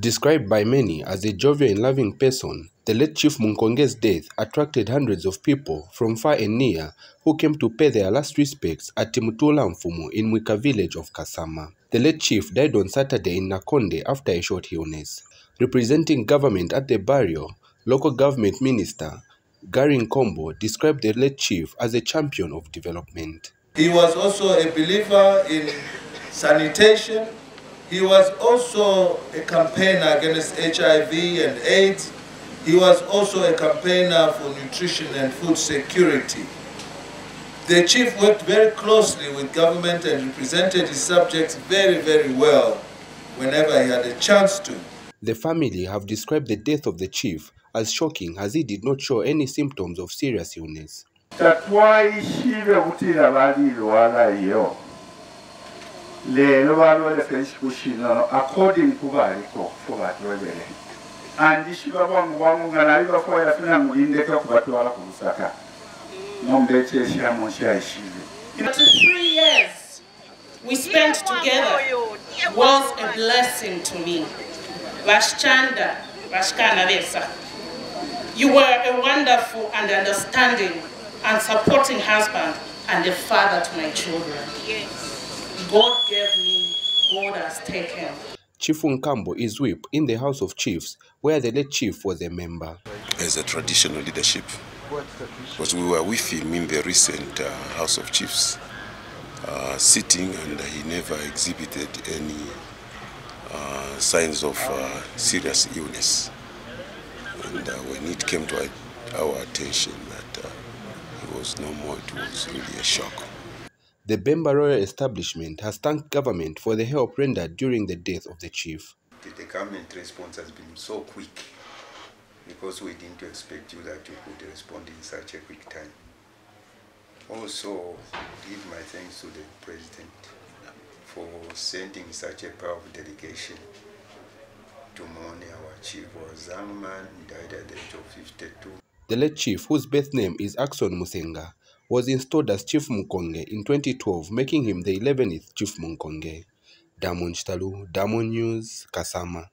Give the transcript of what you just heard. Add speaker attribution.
Speaker 1: Described by many as a jovial and loving person, the late Chief Munkonge's death attracted hundreds of people from far and near who came to pay their last respects at Timutula Mfumu in Mwika village of Kasama. The late chief died on Saturday in Nakonde after a short illness. Representing government at the burial, local government minister Gary Nkombo described the late chief as a champion of development.
Speaker 2: He was also a believer in sanitation. He was also a campaigner against HIV and AIDS. He was also a campaigner for nutrition and food security. The chief worked very closely with government and represented his subjects very, very well whenever he had a chance to.
Speaker 1: The family have described the death of the chief as shocking as he did not show any symptoms of serious illness.
Speaker 3: Tatwayishire butira balirwalayo iyo balwaleka ekisiku kino according kubaliko fubatwebere andishiba bwangu bwangu nga naye bakuba yafuna mulindeka kubatwala ku lusaka nombekyeshyiramu nkyayishire
Speaker 4: But the three years we spent together was a blessing to me. Vashchanda, Vashkana Vesa. You were a wonderful and understanding and supporting husband and a father to my children. God gave me, God has taken.
Speaker 1: Chief Nkambo is whip in the House of Chiefs, where the late chief was a member.
Speaker 5: as a traditional leadership because we were with him in the recent uh, House of Chiefs uh, sitting and he never exhibited any uh, signs of uh, serious illness. And uh, when it came to our, our attention uh, he was no more, it was really a shock.
Speaker 1: The Bemba Royal Establishment has thanked government for the help rendered during the death of the chief.
Speaker 6: the, the government response has been so quick because we didn't expect you that you could respond in such a quick time. Also, give my thanks to the president for sending such a powerful delegation to mourn our chief a young man, died at the age of 52.
Speaker 1: The late chief, whose birth name is Axon Musenga, was installed as Chief Munkonge in 2012, making him the 11th Chief Munkonge. Damon Chitalu, Diamond News, Kasama.